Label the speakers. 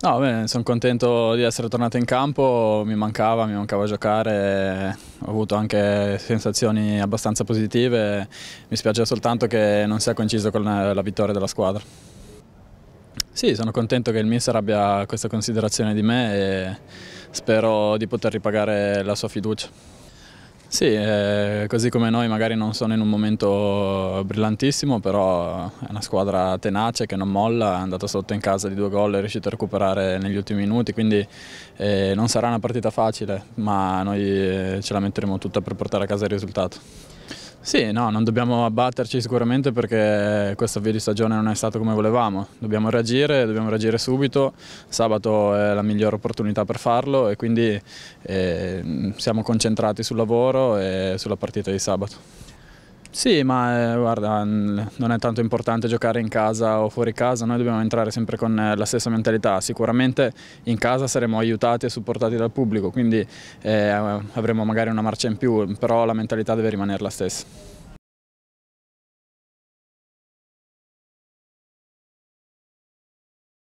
Speaker 1: No, beh, sono contento di essere tornato in campo, mi mancava, mi mancava giocare, ho avuto anche sensazioni abbastanza positive, mi spiace soltanto che non sia coinciso con la vittoria della squadra. Sì, sono contento che il mister abbia questa considerazione di me e spero di poter ripagare la sua fiducia. Sì, eh, così come noi magari non sono in un momento brillantissimo, però è una squadra tenace che non molla, è andata sotto in casa di due gol è riuscita a recuperare negli ultimi minuti, quindi eh, non sarà una partita facile, ma noi eh, ce la metteremo tutta per portare a casa il risultato. Sì, no, non dobbiamo abbatterci sicuramente perché questo avvio di stagione non è stato come volevamo. Dobbiamo reagire, dobbiamo reagire subito. Sabato è la migliore opportunità per farlo e quindi eh, siamo concentrati sul lavoro e sulla partita di sabato. Sì, ma eh, guarda, non è tanto importante giocare in casa o fuori casa, noi dobbiamo entrare sempre con eh, la stessa mentalità. Sicuramente in casa saremo aiutati e supportati dal pubblico, quindi eh, avremo magari una marcia in più, però la mentalità deve rimanere la stessa.